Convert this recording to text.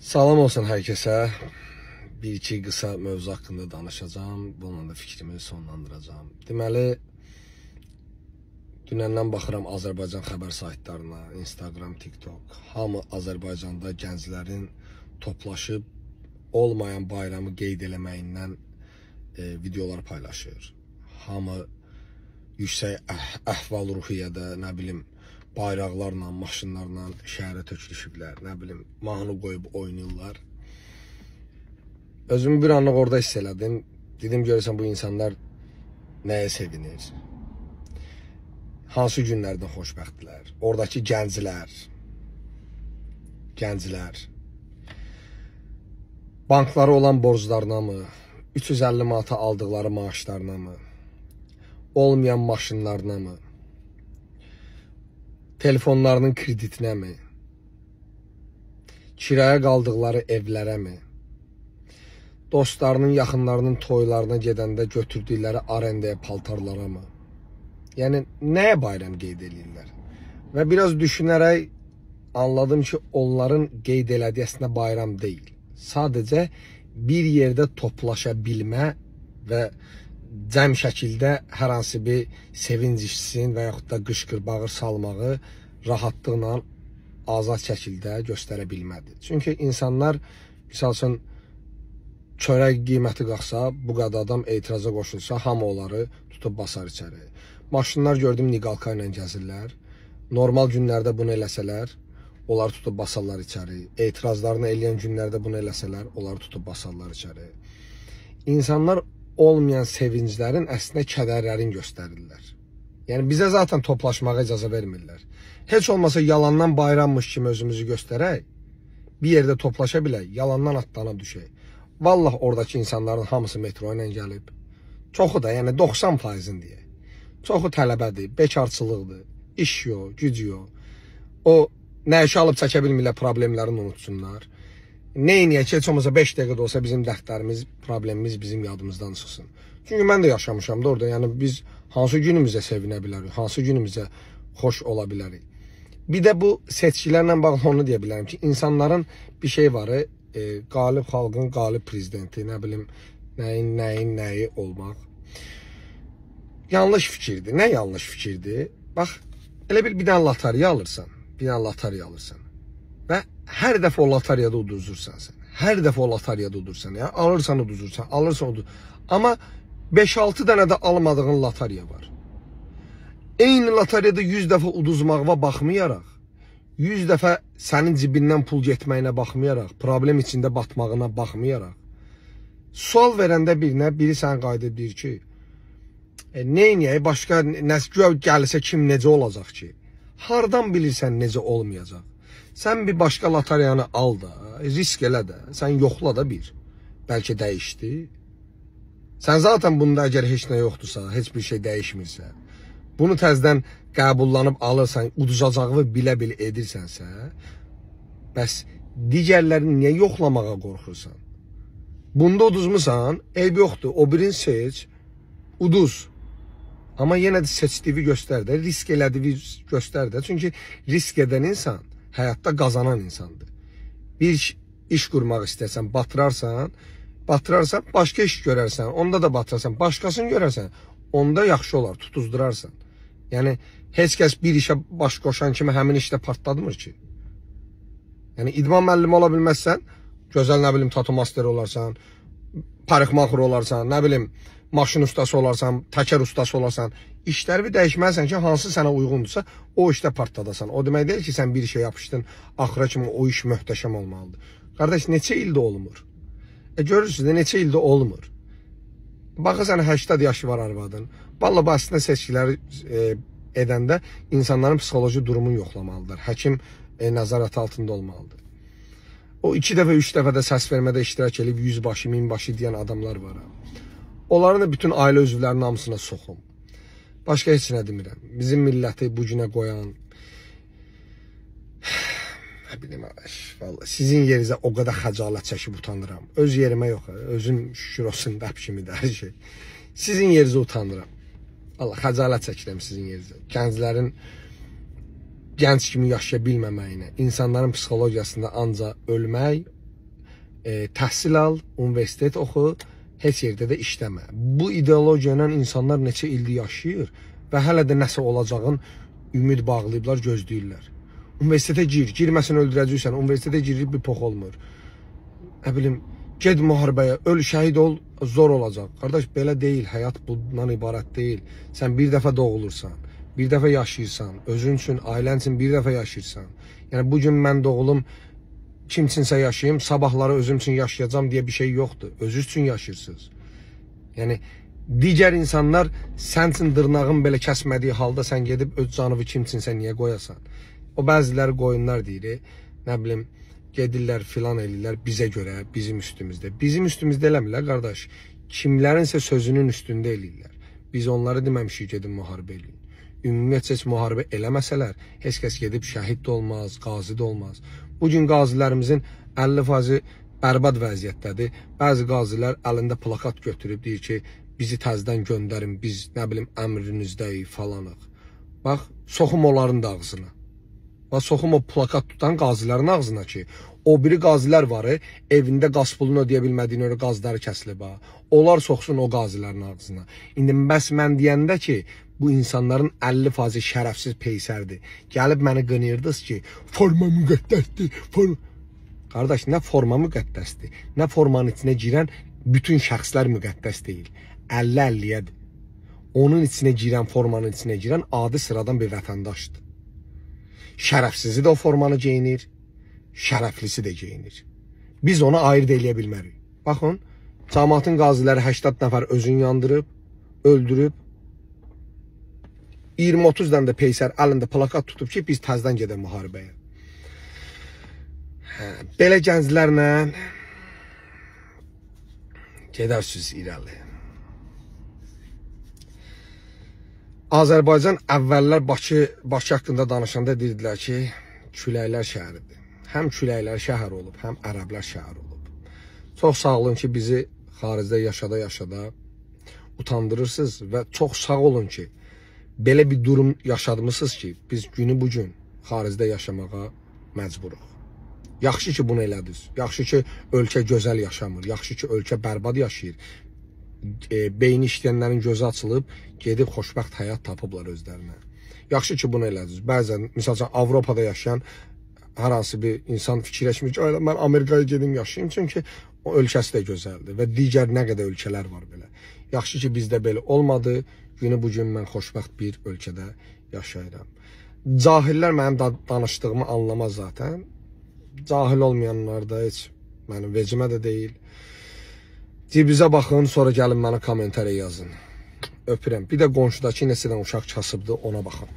Salam olsun hər kəsə. Bir iki qısa mövzu haqqında danışacağam. Bununla da fikrimi sonlandıracağam. Deməli, dünəndən baxıram Azərbaycan xəbər saytlarına, Instagram, TikTok. Hamı Azərbaycanda gənclərin toplaşıb olmayan bayramı qeyd eləməyindən e, videolar paylaşır. Hamı yüksək əh əhval-ruhiyyədə, nə bilim, bayraqlarla, maşınlarla şəhərə tökülüşüblər, nə bilim, mahnı qoyub oynayırlar. Özümü bir anlıq orada hiss elədim. Dedim görürsən bu insanlar nəyə sevinir? Hansı günlərdən xoşbəxtdilər? Oradakı gənclər, gənclər banklara olan borclarına mı, 350 manata aldıqları maaşlarına mı, olmayan maşınlarına mı, telefonlarının kreditinə mi, kiraya qaldıqları evlərə mi, dostlarının, yaxınlarının toylarına gedəndə götürdükləri arendaya paltarlara mı? Yəni nəyə bayram qeyd eləyirlər? Və biraz düşünərək anladım ki, onların qeyd elədiyi əslində bayram deyil. Sadəcə bir yerdə toplaşa bilmə və cəm şəkildə hər hansı bir sevinc işsin və yaxud da qışqır bağır salmağı rahatlıqla azad şəkildə göstərə bilmədi. Çünki insanlar misal üçün çörək qiyməti qalxsa, bu qədər adam etiraza qoşulsa, hamı onları tutub basar içəri. Maşınlar gördüm niqalka ilə gəzirlər. Normal günlərdə bunu eləsələr, onları tutub basarlar içəri. Etirazlarını eləyən günlərdə bunu eləsələr, onları tutub basarlar içəri. İnsanlar olmayan sevinclərin əslində kədərlərin göstərirlər. Yəni bizə zaten toplaşmağa icazə vermirlər. Heç olmasa yalandan bayrammış kimi özümüzü göstərək, bir yerdə toplaşa bilək, yalandan atlanıb düşək. Vallah oradakı insanların hamısı metro ilə gəlib. Çoxu da, yəni 90%-in deyə. Çoxu tələbədir, bekarçılıqdır, iş yox, güc yox. O nə iş alıb çəkə bilmirlər, problemlərini unutsunlar. Edək ki, heç olmasa 5 dəqiqə də olsa bizim dərdlərimiz, problemimiz bizim yadımızdan çıxsın. Çünki mən də yaşamışam da orada. Yəni biz hansı günümüzə sevinə bilərik, hansı günümüzə xoş ola bilərik. Bir də bu seçkilərlə bağlı onu deyə bilərəm ki, insanların bir şey var, e, qalib xalqın qalib prezidenti, nə bilim, nəyin, nəyin, nəyi olmaq. Yanlış fikirdir. Nə yanlış fikirdir? Bax, elə bil bir dənə loteriya alırsan, bir dənə loteriya alırsan və hər dəfə o loteriyada uduzursan sən. Hər dəfə o loteriyada udursan, ya alırsan uduzursan, alırsan udur. Amma 5-6 dənə də almadığın loteriya var. Eyni loteriyada 100 dəfə uduzmağa baxmayaraq 100 dəfə sənin cibindən pul getməyinə baxmayaraq, problem içində batmağına baxmayaraq, sual verəndə birinə, biri sən qayıdıb deyir ki, e, neyniyək, başqa nəsgüya gəlsə kim necə olacaq ki? Hardan bilirsən necə olmayacaq? Sən bir başqa loteriyanı al da, risk elə də, sən yoxla da bir. Bəlkə dəyişdi. Sən zaten bunda əgər heç nə yoxdursa, heç bir şey dəyişmirsə, bunu təzdən qəbullanıb alırsan, uduzacağını bilə-bil edirsənsə, bəs digərlərini niyə yoxlamağa qorxursan? Bunda uduzmusan, eyb yoxdur. O birini seç, uduz. Amma yenə də seçdiyi göstər də, risk elədiyi göstər də. Çünki risk edən insan həyatda qazanan insandır. Bir iş, qurmaq istəsən, batırarsan, batırarsan, başqa iş görərsən, onda da batırarsan, başqasını görərsən, onda yaxşı olar, tutuzdurarsan. Yəni heç kəs bir işə baş qoşan kimi həmin işdə partladmır ki. Yəni idman müəllimi ola bilməzsən, gözəl nə bilim tatu master olarsan, parikmaxır olarsan, nə bilim maşın ustası olarsan, təkər ustası olarsan, işləri bir dəyişməlisən ki, hansı sənə uyğundursa, o işdə partladasan. O demək deyil ki, sən bir işə yapışdın, axıra kimi o iş möhtəşəm olmalıdır. Qardaş, neçə ildə olmur? E görürsüz də neçə ildə olmur. Baxırsan 80 yaşı var arvadın. Valla bu əslində seçkiləri e, edəndə insanların psixoloji durumunu yoxlamalıdır. Həkim e, nəzarət altında olmalıdır. O iki dəfə, üç dəfə də səs vermədə iştirak edib yüzbaşı, minbaşı deyən adamlar var. Onların da bütün ailə üzvlərinin hamısına soxum. Başqa heç nə demirəm. Bizim milləti bu günə qoyan nə bilim, vallahi sizin yerinizə o qədər xəcalət çəkib utanıram. Öz yerimə yox, özüm şükür olsun dəb kimi də hər şey. Sizin yerinizə utanıram. Allah xəcalət çəkirəm sizin yerinizə. Gənclərin gənc kimi yaşaya bilməməyinə, insanların psixologiyasında anca ölmək, e, təhsil al, universitet oxu, heç yerdə də işləmə. Bu ideologiya ilə insanlar neçə ildir yaşayır və hələ də nəsə olacağın ümid bağlayıblar, gözləyirlər. Universitetə gir, girməsən öldürəcəksən, universitetə girib bir pox olmur. Nə bilim, ged müharibəyə, öl, şəhid ol, zor olacaq. Qardaş, belə deyil, həyat bundan ibarət deyil. Sən bir dəfə doğulursan, bir dəfə yaşayırsan, özün üçün, ailən üçün bir dəfə yaşayırsan. Yəni bu gün mən doğulum, kim üçünsə yaşayım, sabahları özüm üçün yaşayacağam deyə bir şey yoxdur. Özünüz üçün yaşayırsınız. Yəni digər insanlar sən üçün dırnağın belə kəsmədiyi halda sən gedib öz canını kim üçünsə niyə qoyasan? O bəziləri qoyunlar deyir, nə bilim, gedirlər filan eləyirlər bizə görə, bizim üstümüzdə. Bizim üstümüzdə eləmirlər qardaş. Kimlərinsə sözünün üstündə eləyirlər. Biz onları deməmişik gedin müharibə eləyin. Ümumiyyətcə heç müharibə eləməsələr, heç kəs gedib şəhid də olmaz, qazi də olmaz. Bu gün qazilərimizin 50% bərbad vəziyyətdədir. Bəzi qazilər əlində plakat götürüb deyir ki, bizi təzədən göndərin, biz nə bilim əmrinizdəyik falanıq. Bax, soxum onların da ağzına. Bax, soxum o plakat tutan qazilərin ağzına ki, o biri qazilər var, evində qaz pulunu ödəyə bilmədiyin öyle qazları kəsilib. Onlar soxsun o qazilərin ağzına. İndi bəs mən deyəndə ki, bu insanların 50% şərəfsiz peysərdir. Gəlib məni qınıyırdınız ki, forma müqəddəsdir. Forma... Qardaş, nə forma müqəddəsdir, nə formanın içinə girən bütün şəxslər müqəddəs deyil. 50-50-yədir. Onun içinə girən, formanın içinə girən adi sıradan bir vətəndaşdır. Şərəfsizi də o formanı geyinir, şərəflisi də geyinir. Biz onu ayırt eləyə bilmərik. Baxın, cəmaatın qaziləri 80 nəfər özünü yandırıb, öldürüb, 20-30 dənə də peysər əlində plakat tutub ki, biz təzədən gedək müharibəyə. Hə, belə gənclərlə gedərsiniz irəli. Azərbaycan əvvəllər Bakı Bakı haqqında danışanda deyirdilər ki, küləklər şəhəridir. Həm küləklər şəhər olub, həm ərəblər şəhər olub. Çox sağ olun ki, bizi xaricdə yaşada-yaşada utandırırsınız və çox sağ olun ki, belə bir durum yaşadmısınız ki, biz günü bu gün xaricdə yaşamağa məcburuq. Yaxşı ki, bunu elədiniz. Yaxşı ki, ölkə gözəl yaşamır. Yaxşı ki, ölkə bərbad yaşayır. E, beyni işləyənlərin gözü açılıb, gedib xoşbəxt həyat tapıblar özlərinə. Yaxşı ki, bunu elədiniz. Bəzən, məsələn, Avropada yaşayan hər hansı bir insan fikirləşmir ki, mən Amerikaya gedim yaşayım, çünki o ölkəsi də gözəldir və digər nə qədər ölkələr var belə. Yaxşı ki, bizdə belə olmadı. Günü bu gün mən xoşbəxt bir ölkədə yaşayıram. Cahillər mənim da danışdığımı anlamaz zaten. Cahil olmayanlar da heç mənim vecimə də deyil. Cibizə baxın, sonra gəlin mənə kommentariya yazın. Öpürəm. Bir də qonşudakı neçədən uşaq kasıbdır, ona baxın.